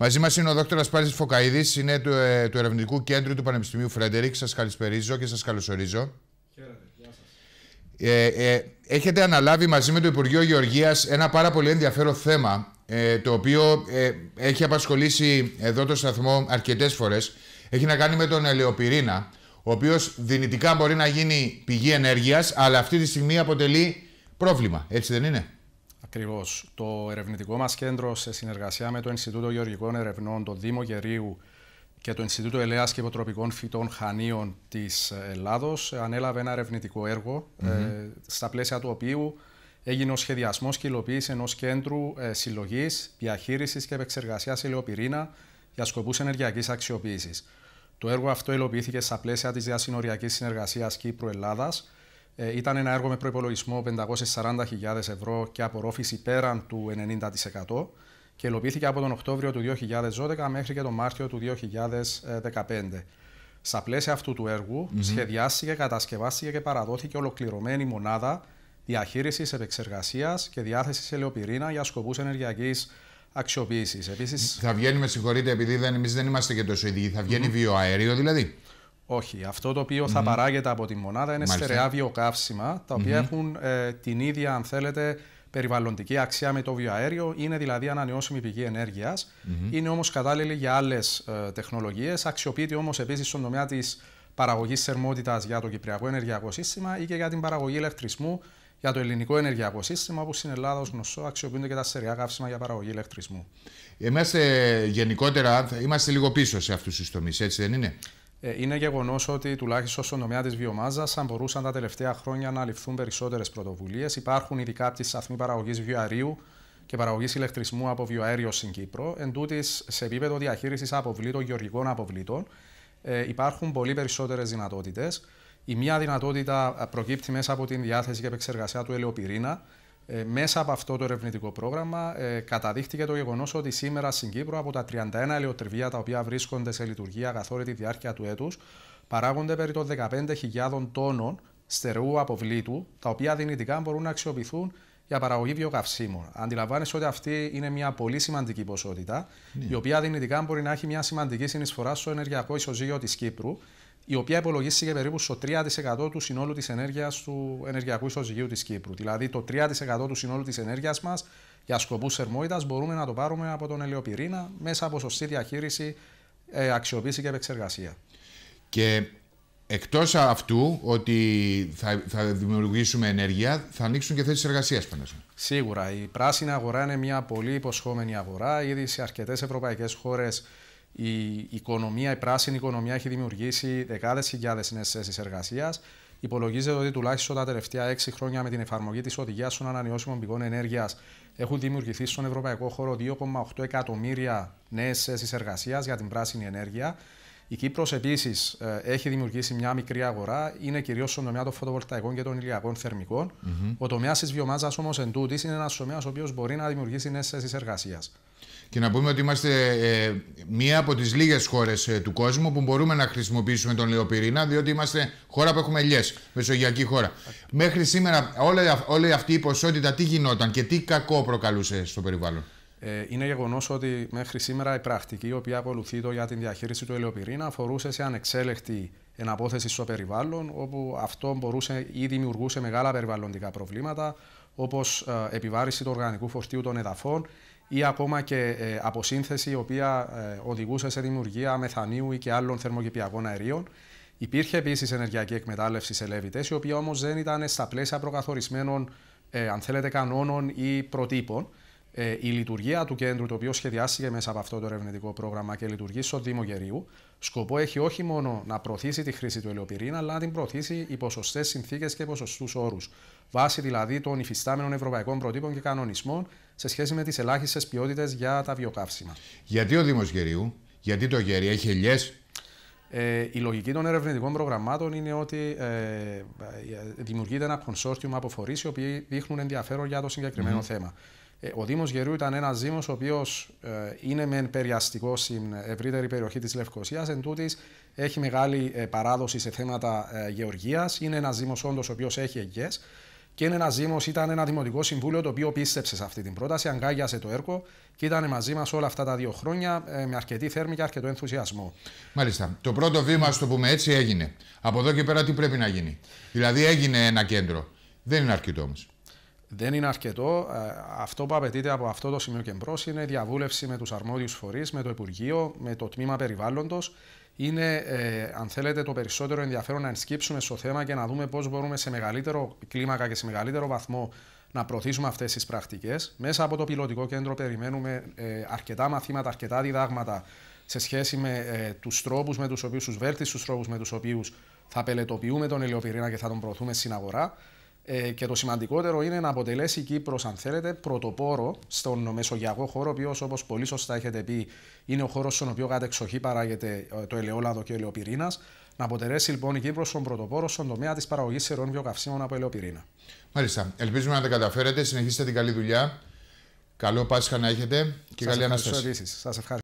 Μαζί μας είναι ο Δόκτωρας Πάλη Φωκαίδης, είναι του, ε, του Ερευνητικού Κέντρου του Πανεπιστημίου Φρέντερικ. Σας καλησπερίζω και σας καλωσορίζω. Χαίρετε, γεια σας. Ε, ε, έχετε αναλάβει μαζί με το Υπουργείο Γεωργίας ένα πάρα πολύ ενδιαφέρον θέμα ε, το οποίο ε, έχει απασχολήσει εδώ το σταθμό αρκετές φορές. Έχει να κάνει με τον ελαιοπυρήνα, ο οποίος δυνητικά μπορεί να γίνει πηγή ενέργειας, αλλά αυτή τη στιγμή αποτελεί πρόβλημα. Έτσι δεν είναι; Ακριβώς. Το ερευνητικό μας κέντρο, σε συνεργασία με το Ινστιτούτο Γεωργικών Ερευνών, το Δήμο Γερίου και το Ινστιτούτο Ελέα και Υποτροπικών Φυτών Χανίων της Ελλάδος, ανέλαβε ένα ερευνητικό έργο, ε, στα πλαίσια του οποίου έγινε ο σχεδιασμός και υλοποίηση ενός κέντρου ε, συλλογής, διαχείρισης και επεξεργασίας ηλιοπυρήνα για σκοπούς ενεργειακής αξιοποίησης. Το έργο αυτό υλοποιήθηκε στα πλαίσια της διασυνοριακής συνεργασίας Κύπρου-Ελλάδας ε, ήταν ένα έργο με προπολογισμό 540.000 ευρώ και απορρόφηση πέραν του 90% και υλοποιήθηκε από τον Οκτώβριο του 2012 μέχρι και τον Μάρτιο του 2015. Στα πλαίσια αυτού του έργου mm-hmm. σχεδιάστηκε, κατασκευάστηκε και παραδόθηκε ολοκληρωμένη μονάδα διαχείρισης, επεξεργασίας και διάθεσης ελαιοπυρήνα για σκοπούς ενεργειακής αξιοποίησης. Επίσης... Θα βγαίνει, με συγχωρείτε, επειδή δεν, εμείς δεν είμαστε και τόσο ειδικοί, θα βγαίνει mm-hmm. βιοαέριο δηλαδή. Όχι. Αυτό το οποίο θα παράγεται από τη μονάδα είναι Μάλιστα. στερεά βιοκαύσιμα, τα οποία έχουν ε, την ίδια, αν θέλετε, περιβαλλοντική αξία με το βιοαέριο. Είναι δηλαδή ανανεώσιμη πηγή ενέργειας. Είναι όμως κατάλληλη για άλλες ε, τεχνολογίες. Αξιοποιείται όμως επίσης στον τομέα της παραγωγής θερμότητας για το Κυπριακό ενεργειακό σύστημα ή και για την παραγωγή ηλεκτρισμού για το ελληνικό ενεργειακό σύστημα, όπου στην Ελλάδα, ως γνωστό, αξιοποιούνται και τα στερεά καύσιμα για παραγωγή ηλεκτρισμού. Είμαστε γενικότερα, είμαστε λίγο πίσω σε αυτούς τους τομείς, έτσι δεν είναι; Ε, είναι γεγονός ότι τουλάχιστον στον τομέα της βιομάζας θα μπορούσαν τα τελευταία χρόνια να ληφθούν περισσότερες πρωτοβουλίες. Υπάρχουν ειδικά από τη σταθμή παραγωγής βιοαερίου και παραγωγής ηλεκτρισμού από βιοαέριο στην Κύπρο. Εν τούτης, σε επίπεδο διαχείρισης αποβλήτων, γεωργικών αποβλήτων, ε, υπάρχουν πολύ περισσότερες δυνατότητες. Η μία δυνατότητα προκύπτει μέσα από την διάθεση και επεξεργασία του ελαιοπυρήνα, ε, μέσα από αυτό το ερευνητικό πρόγραμμα ε, καταδείχτηκε το γεγονός ότι σήμερα στην Κύπρο από τα 31 ελαιοτριβία τα οποία βρίσκονται σε λειτουργία καθ' όλη τη διάρκεια του έτους, παράγονται περί των 15.000 τόνων στερεού αποβλήτου, τα οποία δυνητικά μπορούν να αξιοποιηθούν για παραγωγή βιοκαυσίμων. Αντιλαμβάνεσαι ότι αυτή είναι μια πολύ σημαντική ποσότητα, ναι. η οποία δυνητικά μπορεί να έχει μια σημαντική συνεισφορά στο ενεργειακό ισοζύγιο της Κύπρου η οποία υπολογίστηκε περίπου στο 3% του συνόλου της ενέργειας του ενεργειακού ισοζυγίου της Κύπρου. Δηλαδή, το 3% του συνόλου της ενέργειας μας για σκοπούς θερμότητας μπορούμε να το πάρουμε από τον ελαιοπυρήνα μέσα από σωστή διαχείριση, ε, αξιοποίηση και επεξεργασία. Και εκτός αυτού ότι θα, θα δημιουργήσουμε ενέργεια, θα ανοίξουν και θέσεις εργασίας πάνω Σίγουρα. Η πράσινη αγορά είναι μια πολύ υποσχόμενη αγορά. Ήδη σε αρκετές ευρωπαϊκές χώρες η οικονομία, η πράσινη οικονομία έχει δημιουργήσει δεκάδες χιλιάδες νέες θέσεις εργασίας. Υπολογίζεται ότι τουλάχιστον τα τελευταία έξι χρόνια με την εφαρμογή της οδηγίας των ανανεώσιμων πηγών ενέργειας έχουν δημιουργηθεί στον ευρωπαϊκό χώρο 2,8 εκατομμύρια νέες θέσεις εργασίας για την πράσινη ενέργεια. Η Κύπρος επίσης ε, έχει δημιουργήσει μια μικρή αγορά, είναι κυρίως στον τομέα των φωτοβολταϊκών και των ηλιακών θερμικών. Mm-hmm. Ο τομέας της βιομάζας όμως εν είναι ένας τομέας ο οποίος μπορεί να δημιουργήσει νέες θέσεις εργασίας. Και να πούμε ότι είμαστε ε, μία από τις λίγες χώρες ε, του κόσμου που μπορούμε να χρησιμοποιήσουμε τον λεωπυρίνα, διότι είμαστε χώρα που έχουμε ελιές, μεσογειακή χώρα. Μέχρι σήμερα όλη, όλη αυτή η ποσότητα τι γινόταν και τι κακό προκαλούσε στο περιβάλλον; Ε, είναι γεγονός ότι μέχρι σήμερα η πρακτική η οποία ακολουθεί για την διαχείριση του ελαιοπυρήνα αφορούσε σε ανεξέλεκτη εναπόθεση στο περιβάλλον, όπου αυτό μπορούσε ή δημιουργούσε μεγάλα περιβαλλοντικά προβλήματα, όπως ε, επιβάρηση του οργανικού φορτίου των εδαφών ή ακόμα και ε, αποσύνθεση η οποία ε, οδηγούσε σε δημιουργία μεθανίου ή και άλλων θερμοκηπιακών αερίων. Υπήρχε επίσης ενεργειακή εκμετάλλευση σε λέβητε, η οποία όμως δεν ήταν στα πλαίσια προκαθορισμένων ε, αν θέλετε, κανόνων ή προτύπων. Ε, η λειτουργία του κέντρου, το οποίο σχεδιάστηκε μέσα από αυτό το ερευνητικό πρόγραμμα και λειτουργεί στο Δήμο Γερίου, σκοπό έχει όχι μόνο να προωθήσει τη χρήση του ελαιοπυρήνα, αλλά να την προωθήσει υπό σωστέ συνθήκες και υπό σωστού όρους. Βάσει δηλαδή των υφιστάμενων ευρωπαϊκών προτύπων και κανονισμών σε σχέση με τις ελάχιστες ποιότητες για τα βιοκαύσιμα. Γιατί ο Δήμος Γερίου, γιατί το Γερί, έχει ελιές; Ε, η λογική των ερευνητικών προγραμμάτων είναι ότι ε, δημιουργείται ένα consortium από φορείς οι οποίοι δείχνουν ενδιαφέρον για το συγκεκριμένο θέμα. Ε, ο Δήμος Γερού ήταν ένας Δήμος ο οποίος ε, είναι μεν περιαστικό στην ευρύτερη περιοχή της Λευκοσίας, εν τούτης, έχει μεγάλη ε, παράδοση σε θέματα γεωργίας. Είναι ένας Δήμος όντως ο οποίος έχει εγγυέ Και είναι ένας Δήμος, ήταν ένα Δημοτικό Συμβούλιο το οποίο πίστεψε σε αυτή την πρόταση, αγκάγιασε το έργο και ήταν μαζί μας όλα αυτά τα δύο χρόνια ε, με αρκετή θέρμη και αρκετό ενθουσιασμό. Μάλιστα. Το πρώτο βήμα, ας το πούμε έτσι, έγινε. Από εδώ και πέρα τι πρέπει να γίνει; Δηλαδή έγινε ένα κέντρο. Δεν είναι αρκετό όμως. Δεν είναι αρκετό. Ε, αυτό που απαιτείται από αυτό το σημείο και μπρος είναι διαβούλευση με τους αρμόδιους φορείς, με το Υπουργείο, με το τμήμα περιβάλλοντος. Είναι, ε, αν θέλετε, το περισσότερο ενδιαφέρον να ενσκύψουμε στο θέμα και να δούμε πώς μπορούμε σε μεγαλύτερο κλίμακα και σε μεγαλύτερο βαθμό να προωθήσουμε αυτές τις πρακτικές. Μέσα από το πιλωτικό κέντρο περιμένουμε ε, αρκετά μαθήματα, αρκετά διδάγματα σε σχέση με ε, τους τρόπους με τους οποίους, τους βέλτιστους τρόπους με τους οποίους θα πελετοποιούμε τον ελαιοπυρήνα και θα τον προωθούμε στην αγορά. Ε, και το σημαντικότερο είναι να αποτελέσει η Κύπρος, αν θέλετε, πρωτοπόρο στον μεσογειακό χώρο, ο οποίος, όπως πολύ σωστά έχετε πει, είναι ο χώρος στον οποίο κατά εξοχή παράγεται ε, το ελαιόλαδο και ο ελαιοπυρήνας. Να αποτελέσει λοιπόν η Κύπρος τον πρωτοπόρο στον τομέα της παραγωγής σερών βιοκαυσίμων από ελαιοπυρήνα. Μάλιστα. Ελπίζουμε να τα καταφέρετε. Συνεχίστε την καλή δουλειά. Καλό Πάσχα να έχετε και Σας καλή ανάσταση. Σας ευχαριστώ.